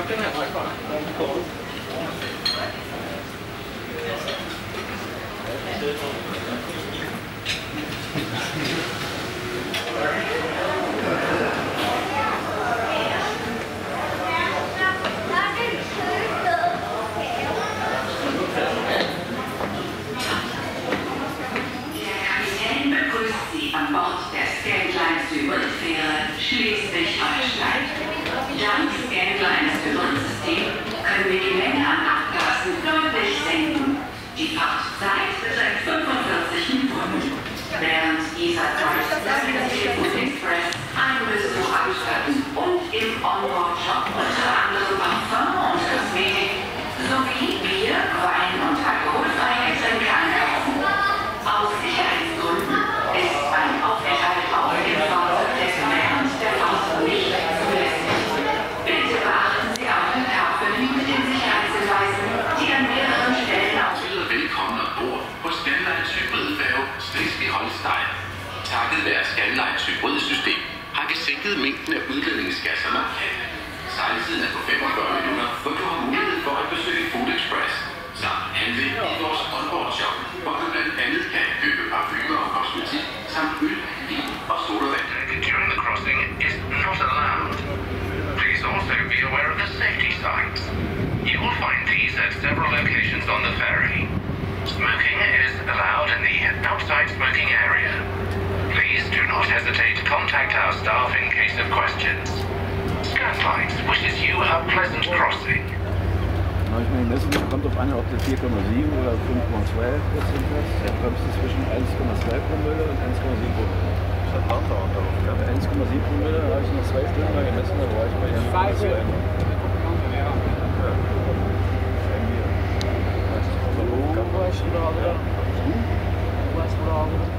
not going to have. An Bord der Scandlines Übrigfähre Schleswig-Holstein. Danke können wir die Menge an Abgasen deutlich senken. Die Fahrtzeit beträgt 45 Minuten. Während dieser Zeit har mængden af udledningsgasser. Sejltiden er på 45 minutter, hvor du har mulighed for at besøge Food Express samt handle i vores shop, hvor du blandt andet kan købe parfumer og kosmetik samt øl, vin og sodavand. during the crossing is not allowed. Please also be aware of the safety signs. You will find these at several locations on the ferry. Smoking is allowed in the outside smoking area. Please do not hesitate to contact our staff in wishes you a pleasant crossing. Genau, ich meine, es kommt auf eine, ob das 4,7 oder 5,2 ist. Da kommst du zwischen 1,2 Promille und 1,7 Promille. Ich habe auch darauf gehabt. 1,7 Promille habe ich noch zwei Stunden lang gemessen, da war ich bei 2. Ja. Wo warst du da? Wo warst du da?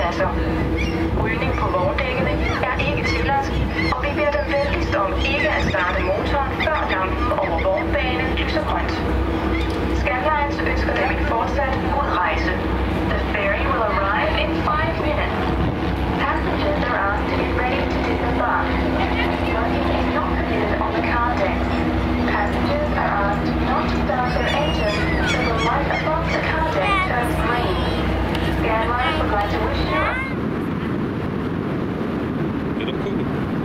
rygekasser. Rygning på vogndækkene er ikke tilladt, og vi beder dem venligst om ikke at starte motoren før lampen over vognbanen lyser grønt. Scandlines ønsker dem en fortsat god rejse. The ferry will arrive in 5 minutes. Passengers er are asked to be ready to disembark. Working er is not permitted on the car deck. Passengers are asked not to start their engines until the light above the car deck Airlines you.